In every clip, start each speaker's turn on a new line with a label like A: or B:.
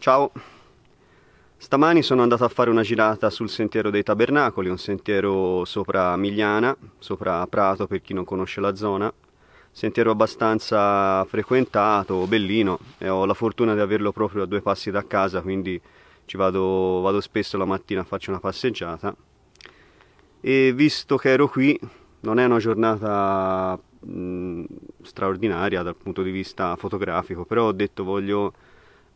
A: Ciao! Stamani sono andato a fare una girata sul sentiero dei Tabernacoli, un sentiero sopra Migliana, sopra Prato per chi non conosce la zona. Sentiero abbastanza frequentato, bellino e ho la fortuna di averlo proprio a due passi da casa, quindi ci vado, vado spesso la mattina, faccio una passeggiata. E visto che ero qui, non è una giornata mh, straordinaria dal punto di vista fotografico, però ho detto voglio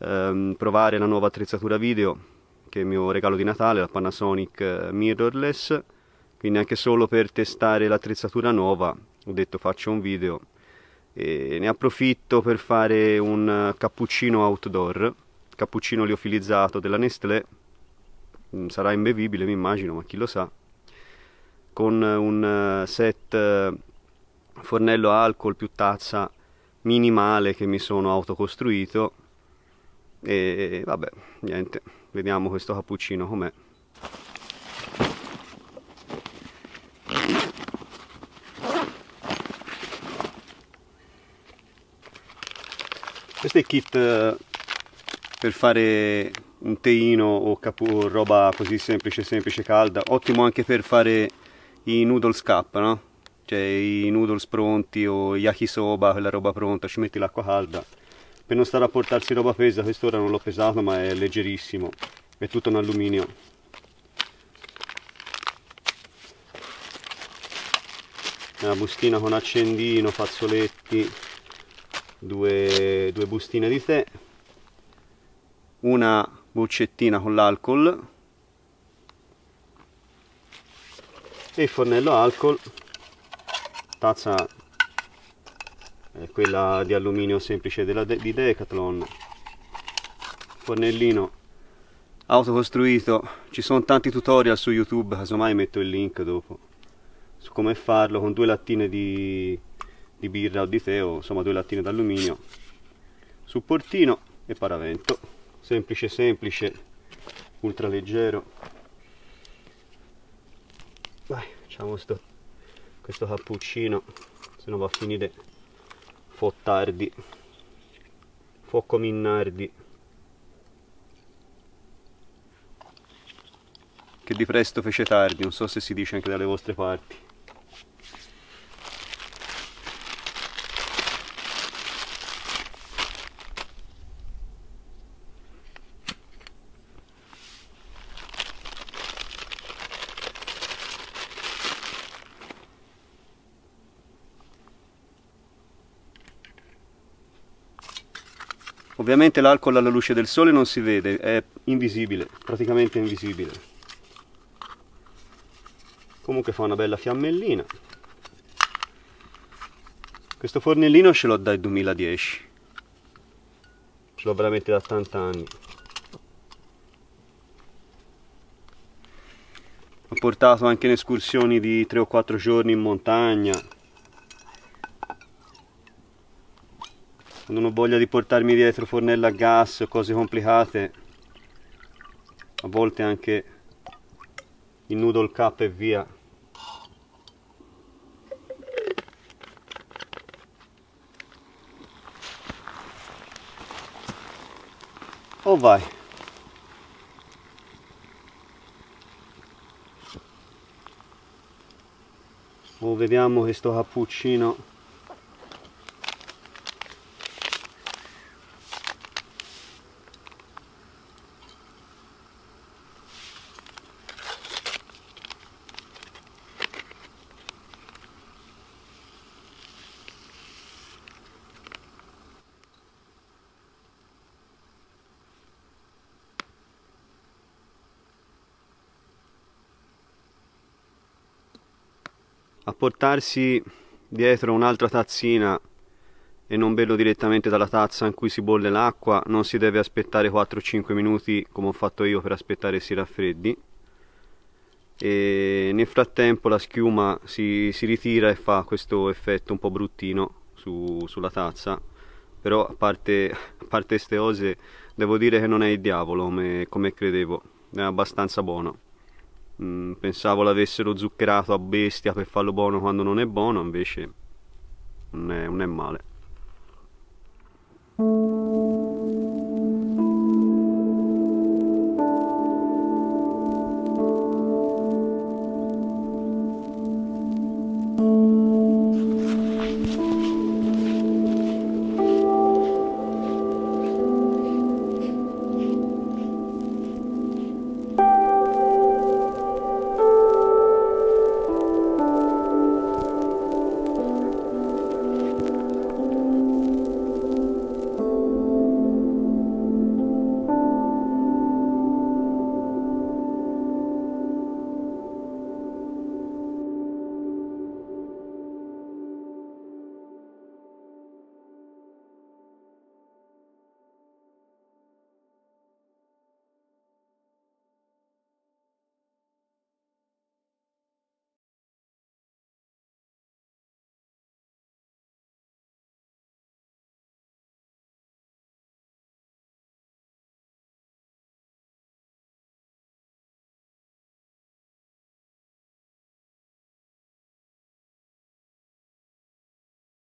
A: ehm, provare la nuova attrezzatura video che è il mio regalo di Natale, la Panasonic eh, Mirrorless, quindi anche solo per testare l'attrezzatura nuova ho detto faccio un video e ne approfitto per fare un cappuccino outdoor, cappuccino liofilizzato della Nestlé, mm, sarà imbevibile mi immagino, ma chi lo sa, con un eh, set eh, fornello alcol più tazza minimale che mi sono autocostruito e vabbè, niente, vediamo questo cappuccino com'è. Questo è il kit eh, per fare un teino o, capu, roba così semplice, semplice, calda. Ottimo anche per fare i noodles cup, no? Cioè i noodles pronti o yakisoba, quella roba pronta, ci metti l'acqua calda per non stare a portarsi roba pesa quest'ora non l'ho pesato ma è leggerissimo. È tutto in alluminio. Una bustina con accendino fazzoletti due, due bustine di tè una buccettina con l'alcol e il fornello alcol tazza è quella di alluminio semplice della de di Decathlon. Fornellino. Autocostruito. Ci sono tanti tutorial su youtube casomai metto il link dopo. Su come farlo con due lattine di, di birra o di tè o insomma due lattine d'alluminio. Supportino e paravento. Semplice semplice. Ultra leggero. Vai facciamo sto, questo cappuccino. Se no va a finire Fottardi, Focco Minnardi, che di presto fece tardi, non so se si dice anche dalle vostre parti. Ovviamente l'alcol alla luce del sole non si vede, è invisibile, praticamente invisibile. Comunque fa una bella fiammellina. Questo fornellino ce l'ho dal 2010. Ce l'ho veramente da 80 anni. Ho portato anche in escursioni di 3 o 4 giorni in montagna non ho voglia di portarmi dietro fornello a gas o cose complicate a volte anche il noodle cup e via. Oh vai. Oh vediamo questo cappuccino a portarsi dietro un'altra tazzina e non berlo direttamente dalla tazza in cui si bolle l'acqua non si deve aspettare 4-5 minuti come ho fatto io per aspettare si raffreddi. E nel frattempo la schiuma si, si ritira e fa questo effetto un po' bruttino su, sulla tazza. Però a parte, a parte ste cose devo dire che non è il diavolo come, come credevo è abbastanza buono Mm, pensavo l'avessero zuccherato a bestia per farlo buono quando non è buono, invece non è, non è male.